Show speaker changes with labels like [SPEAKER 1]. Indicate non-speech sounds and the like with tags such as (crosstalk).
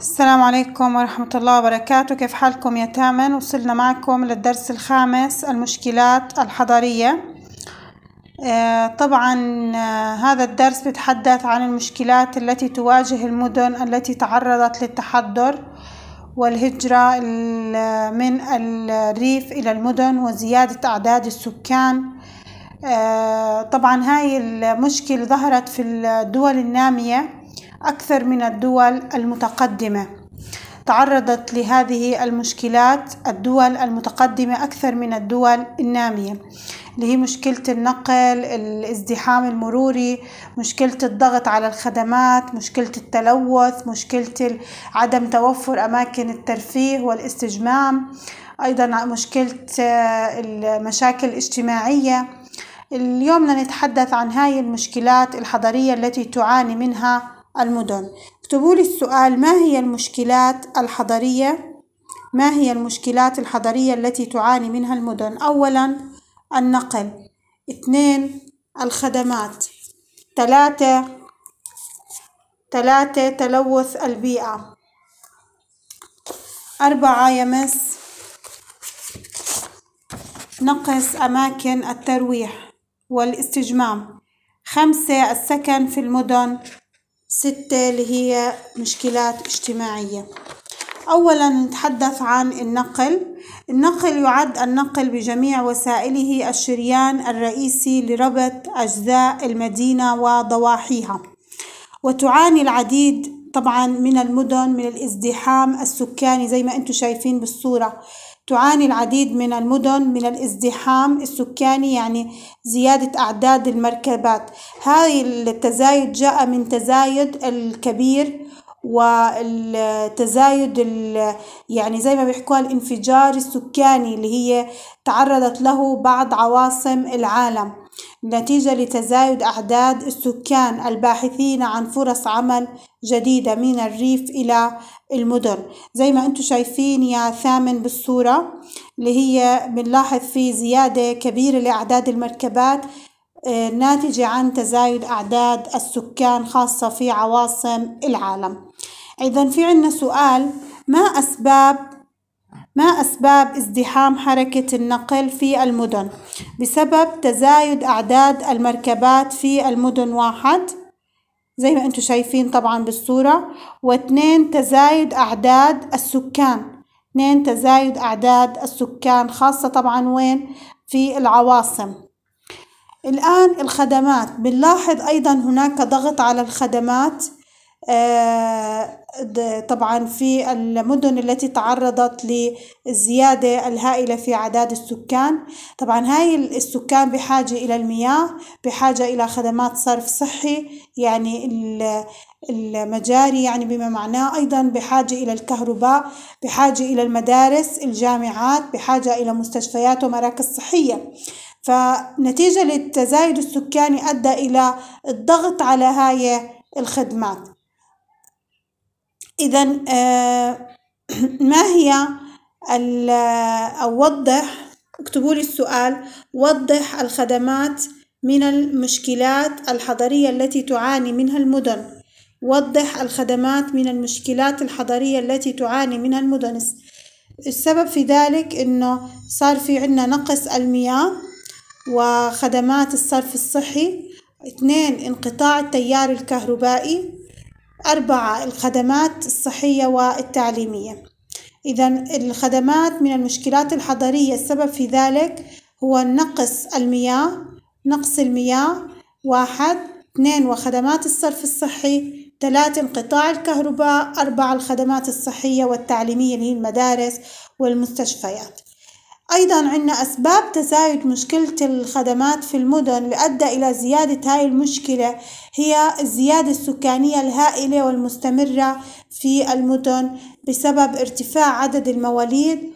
[SPEAKER 1] السلام عليكم ورحمة الله وبركاته. كيف حالكم يا تامن وصلنا معكم للدرس الخامس المشكلات الحضارية. آه، طبعا آه، هذا الدرس بيتحدث عن المشكلات التي تواجه المدن التي تعرضت للتحضر والهجرة من الريف إلى المدن وزيادة أعداد السكان. آه، طبعا هاي المشكلة ظهرت في الدول النامية. أكثر من الدول المتقدمة. تعرضت لهذه المشكلات الدول المتقدمة أكثر من الدول النامية اللي هي مشكلة النقل الازدحام المروري مشكلة الضغط على الخدمات مشكلة التلوث مشكلة عدم توفر أماكن الترفيه والاستجمام أيضا مشكلة المشاكل الاجتماعية. اليوم نتحدث عن هاي المشكلات الحضرية التي تعاني منها المدن. اكتبوا لي السؤال ما هي المشكلات الحضرية؟ ما هي المشكلات الحضرية التي تعاني منها المدن؟ أولا النقل. اثنين الخدمات. ثلاثة ثلاثة تلوث البيئة. أربعة يمس. نقص أماكن الترويح والاستجمام. خمسة السكن في المدن. ستة اللي هي مشكلات اجتماعية. أولا نتحدث عن النقل. النقل يعد النقل بجميع وسائله الشريان الرئيسي لربط أجزاء المدينة وضواحيها. وتعاني العديد طبعا من المدن من الازدحام السكاني زي ما أنتم شايفين بالصورة. تعاني العديد من المدن من الازدحام السكاني يعني زيادة أعداد المركبات. هاي التزايد جاء من تزايد الكبير والتزايد يعني زي ما بيحكوها الانفجار السكاني اللي هي تعرضت له بعض عواصم العالم. نتيجة لتزايد أعداد السكان الباحثين عن فرص عمل جديدة من الريف إلى المدن. زي ما أنتم شايفين يا ثامن بالصورة اللي هي بنلاحظ في زيادة كبيرة لأعداد المركبات آه، ناتجة عن تزايد أعداد السكان خاصة في عواصم العالم. إذا في عنا سؤال ما أسباب ما أسباب ازدحام حركة النقل في المدن؟ بسبب تزايد أعداد المركبات في المدن واحد زي ما أنتم شايفين طبعا بالصورة واثنين تزايد أعداد السكان. اثنين تزايد أعداد السكان خاصة طبعا وين؟ في العواصم. الآن الخدمات. بنلاحظ أيضا هناك ضغط على الخدمات طبعا في المدن التي تعرضت للزيادة الهائلة في أعداد السكان. طبعا هاي السكان بحاجة إلى المياه بحاجة إلى خدمات صرف صحي يعني المجاري يعني بما معناه. أيضا بحاجة إلى الكهرباء بحاجة إلى المدارس الجامعات بحاجة إلى مستشفيات ومراكز صحية. فنتيجة للتزايد السكاني أدى إلى الضغط على هاي الخدمات. إذا آه، (clears throat) ما هي أو وضح اكتبوا لي السؤال وضح الخدمات من المشكلات الحضرية التي تعاني منها المدن. وضح الخدمات من المشكلات الحضرية التي تعاني منها المدن. السبب في ذلك إنه صار في عنا نقص المياه وخدمات الصرف الصحي. اثنين انقطاع التيار الكهربائي. أربعة الخدمات الصحية والتعليمية. إذا الخدمات من المشكلات الحضرية السبب في ذلك هو نقص المياه نقص المياه واحد. اثنين وخدمات الصرف الصحي. ثلاثة انقطاع الكهرباء. أربعة الخدمات الصحية والتعليمية اللي هي المدارس والمستشفيات. أيضا عندنا أسباب تزايد مشكلة الخدمات في المدن اللي أدى إلى زيادة هاي المشكلة هي الزيادة السكانية الهائلة والمستمرة في المدن بسبب ارتفاع عدد المواليد